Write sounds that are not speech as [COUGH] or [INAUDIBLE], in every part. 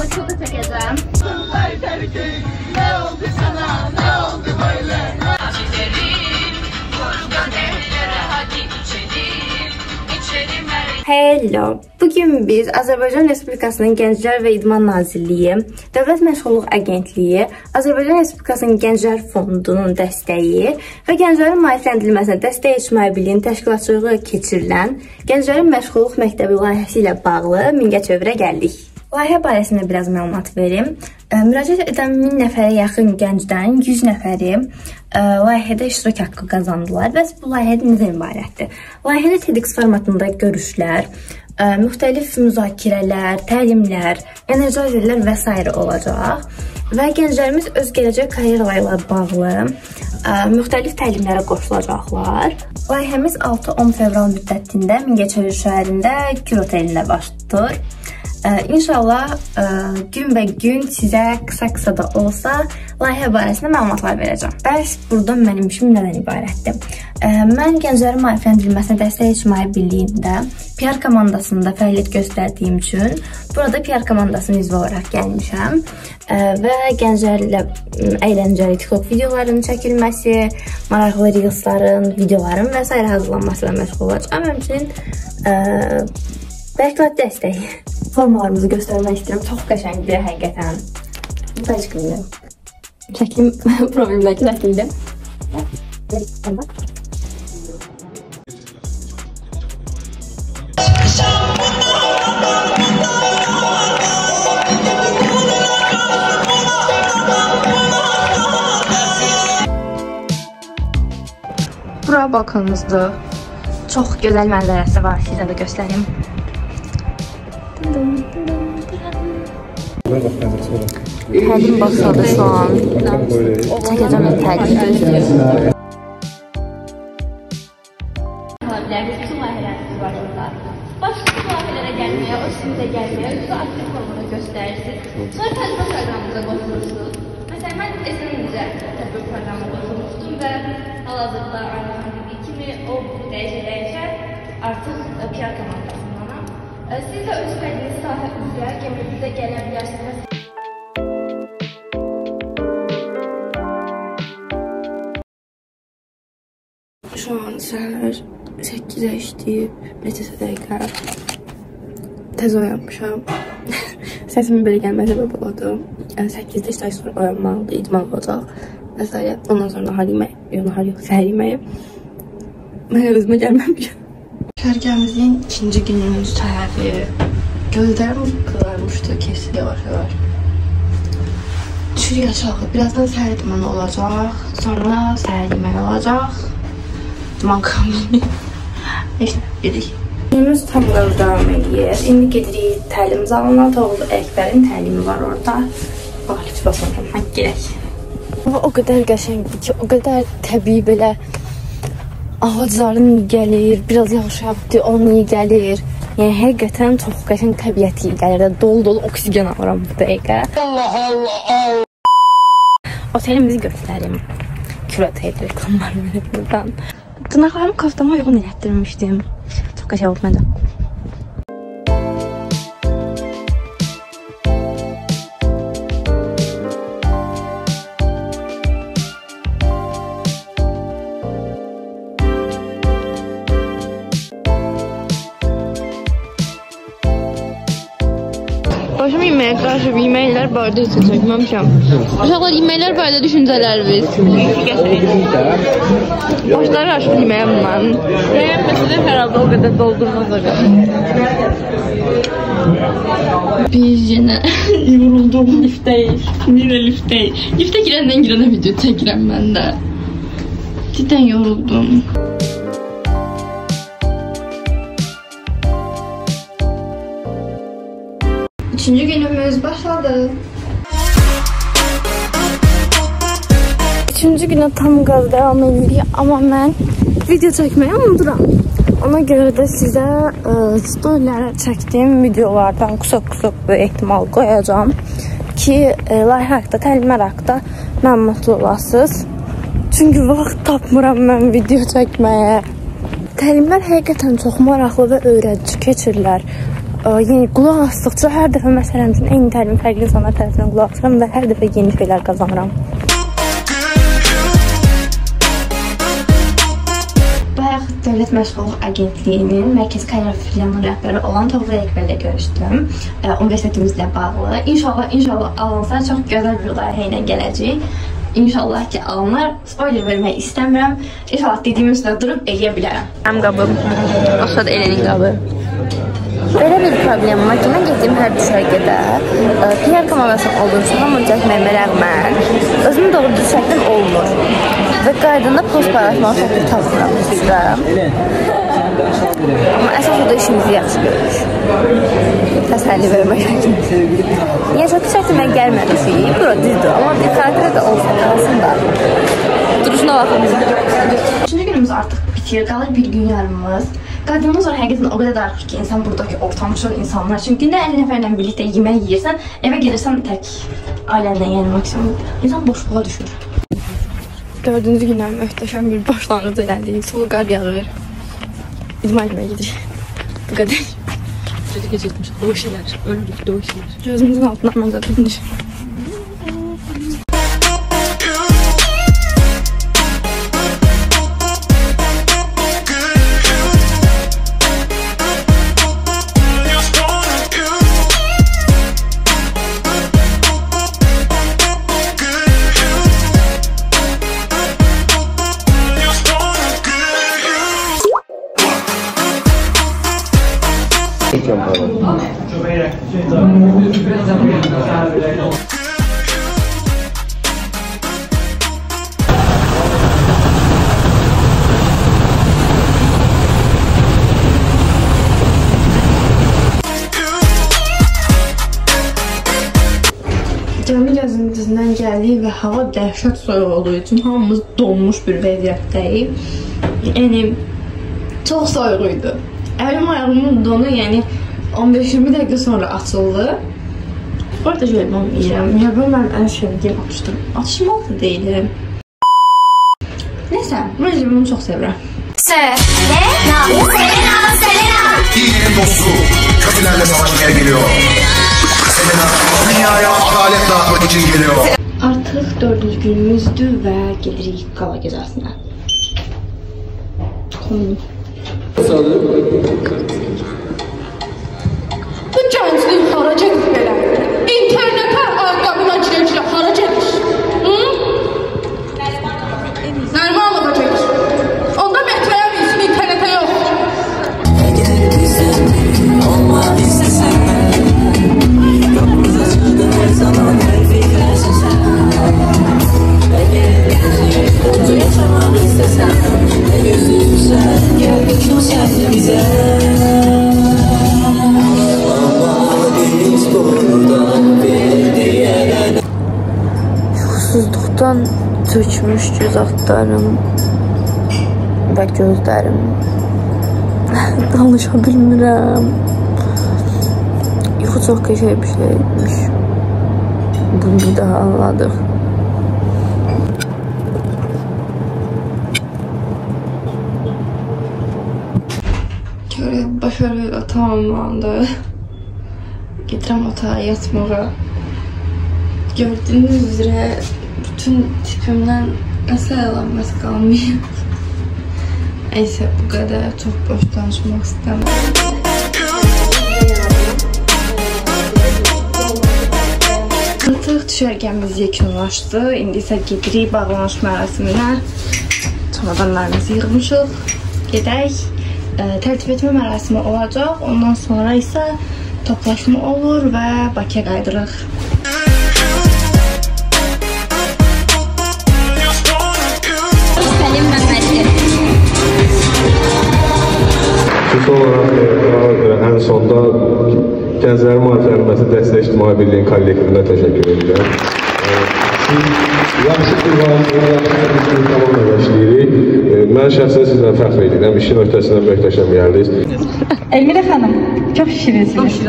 boyunca sizə orada köpə çəkəcəm. Ne oldu sana? Ne oldu böyle? Hello. Bugün biz Azərbaycan Respublikasının Gənclər və İdman Nazirliyi, Dövlət Məşğulluq Agentliyi, Azərbaycan Respublikasının Gənclər Fondunun dəstəyi və gənclərin maarifləndirilməsinə dəstək ictimai birliyinin təşkilatçılığı keçirilən Gənclərin Məşğulluq Məktəbi layihəsi ilə bağlı Mingəçevirə gəldik. Layihə barəsində biraz məlumat verim. Müraciət edən 1000 nəfərə yaxın gəncdən 100 nəfəri layihədə iştirak haqqı qazandılar. Bəs bu layihə nədən ibarətdir? Layihədə TEDx formatında görüşlər, müxtəlif müzakirələr, təlimlər, enerjizerlər və s. olacaq və gənclərimiz öz gələcək karyeraları ilə bağlı ə, müxtəlif təlimlərə qoşulacaqlar. Layihəmiz 6-10 fevral müddətində Mingəçevir şəhərində Kür otelində baş tutur. İnşallah ə, gün və gün sizə qısa-qısa da olsa layihə barəsində məlumatlar verəcəm. Bəs burada mənim işim nədən ibarətdir? Mən gənclərin maarifləndirilməsinə dəstək ictimai birliyində PR komandasında fəaliyyət göstərdiyim üçün burada PR komandasının üzvü olaraq gəlmişəm və gənclərlə əyləncəli TikTok videolarının çəkilməsi, maraqlı reelsların, videoların və s. hazırlanması ilə məşğul olacağam. Həmçinin ə, Bərklat dəstək. Formalarımızı göstərmək istəyirəm. Çox qəşəngdir həqiqətən. Bəcqimdir. Şəklim [LAUGHS] problemdəki şəkildir. Bura balkonumuzdur. Çox gözəl mənzərəsi var. Sizə də göstərim. Pelin başladı şu an. Çekeceğim ipek. size gelmeye, size aktif olmanı gösterirsiniz. Sonra çalışma programımıza başvurursunuz. Mesela ben esinimce tabi programa başvurmuştum ve halihazırda aynı gibi kimi o derece değişen artık PR. Siz də öz fərqiniz sahə üzrə gəmirimizə gələ bilərsiniz. Şu an səhər 8-ə işləyib, neçəsə dəqiqə tez oyanmışam. Səsimin belə gəlməyə səbəb oldu. 8-də işdən sonra oyanmalıdır, idman olacaq s. Ondan sonra nahar yemək, yox nahar yox, səhər yeməyi. Mən özümə gəlməmişəm. Kərgəmizin ikinci gününün səhəri. Gözlərim qızarmışdı, kesildi yavaş-yavaş. Düşürük aşağı. Birazdan səhər idmanı olacaq. Sonra səhər yeməyi olacaq. İdman. Heç nə, gedik. Günümüz tam qaz davam edir. İndi gedirik təlim zalına. Toğlu Əkbərin təlimi var orada. Bax, heç baxmadım. Hə, gedək. O qədər qəşəngdir ki, o qədər təbii belə ağacların iyi gəlir, biraz yağış yağdı, onun iyi gəlir. Yəni həqiqətən çox qəşəng təbiət iyi gəlir. Dolu-dolu oksigen alıram bu dəqiqə. Allah Allah. Otelimizi göstərim. Küratə reklamlar verir buradan. Dırnaqlarımı kaftama uyğun elətdirmişdim. Çox qəşəng oldu məncə. Başım yeməyə qarşı yeməklər barədə heç çəkməmişəm. Uşaqlar yeməklər barədə düşüncələriniz. Başları aşıb yeməyəm mən. Bəyənməsələr hər halda o qədər doldurmaz Biz yenə [LAUGHS] yoruldum liftdəyik. Yenə liftdəyik. Liftə girəndən girənə video çəkirəm mən də. Cidden yoruldum. Üçüncü günümüz başladı. Üçüncü günə tam qaz devam edirik, amma mən video çəkməyi unuduram. Ona görə də sizə ə, storylərə çəkdiyim videolardan qusaq-qusaq bir ehtimal qoyacağam ki, ə, layihə haqqında, təlimlər haqqında məlumatlı olasınız. Çünki vaxt tapmıram mən video çəkməyə. Təlimlər həqiqətən çox maraqlı və öyrədici keçirlər. Ə, Yəni qulaq asdıqca hər dəfə məsələn üçün eyni tərimi fərqli insanlar tərəfindən qulaq asıram və hər dəfə yeni şeylər qazanıram. Bayaq Dövlət Məşğulluq Agentliyinin Mərkəzi Karyera filialının rəhbəri olan Toğrul Əkbər ilə görüşdüm. Universitetimizlə bağlı. İnşallah, inşallah alınsa çox gözəl bir layihə ilə gələcək. İnşallah ki, alınır. Spoiler vermək istəmirəm. İnşallah dediyimin üstündə durub eləyə bilərəm. Mənim qabım. Aşağıda Elenin qabı. Belə bir problem var ki, mən getdiyim hər düşərgədə ə, PR komandasının olduğu üçün hamını çəkməyimə rəğmən özümün doğru düşərgəm olmur. Və qaydında post paylaşmağı çox bir tapmıram istəyirəm. Amma əsas o da işimizi yaxşı görür. Təsəlli vermək üçün. Yəni çox çəkdi mən gəlməmişik. Bura düzdür, amma bir xatirə də olsun, qalsın da. Duruşuna baxın. Üçüncü günümüz artıq bitir, qalır bir gün yarımımız. Qadınımız var həqiqətən o qədər darıxır ki, insan buradakı ortam üçün insanlar üçün gündə 50 nəfərlə birlikdə yemək yeyirsən, evə gəlirsən tək ailəndən, yəni maksimum insan boşluğa düşür. Dördüncü gündən möhtəşəm bir başlanğıc elədik. Sulu qar yağır. İdman etməyə gedirik. Bu qədər. Gece gece etmiş. O şeyler. Öldük de o şeyler. Gözümüzün altından mənzərə bilinir. Cəmi gəzintizindən gəldik və hava dəhşət soyuq olduğu üçün hamımız donmuş bir vəziyyətdəyik. Yəni çox soyuq idi. Evrim ayağımın donu yani 15-20 dakika sonra açıldı. Bu arada şöyle ben yiyeceğim. Ya ben benim en sevdiğim atıştır. Atışmalı da değilim. Neyse, bence bunu çok seviyorum. Selena, Selena, Selena. Dinin dostu, kötülerle savaşmaya geliyor. Selena, dünyaya adalet dağıtmak için geliyor. Artık dördüncü günümüzdü ve gelirik kala gecesine. Konum. Sağlık. Üç ay göz altlarım və gözlərim. [LAUGHS] Danışa bilmirəm. Yuxu çox qəşəng bir şeymiş. Bunu bir daha anladım. Görev başarıyla tamamlandı. Getirəm otağa yatmağa. Gördüyünüz üzrə bütün tipimdən əsl əlamət qalmayıb. Nəysə, bu qədər çox boş danışmaq istəmirəm. Artıq düşərgəmiz yekunlaşdı. İndi isə gedirik bağlanış mərasiminə. Çamadanlarımızı yığmışıq. Gedək. Ə, Tərtib etmə mərasimi olacaq. Ondan sonra isə toplaşma olur və Bakıya qayıdırıq. Xüsusi olaraq ən sonda Gənclərin Maarifləndirməsi Dəstək İctimai Birliyin kollektivinə təşəkkür edirəm. Siz yaxşı bir valideyn, yaxşı bir komanda işləyirik. E, Mən şəxsən sizlə fəxr edirəm. İşin öhdəsindən möhtəşəm gəldiniz. Elmira xanım, çox şirinsiniz.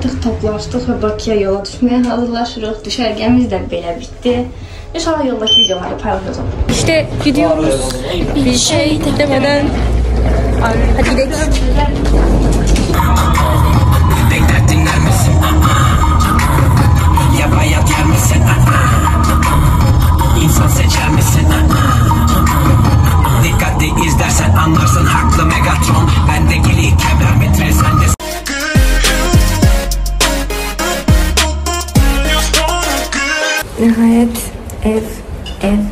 Artıq toplaşdıq və Bakıya yola düşməyə hazırlaşırıq. Düşərgəmiz də belə bitdi. İnşallah yoldakı videoları paylaşacağam. İşte gidiyoruz. Bir şey demeden Hadi gidelim. F F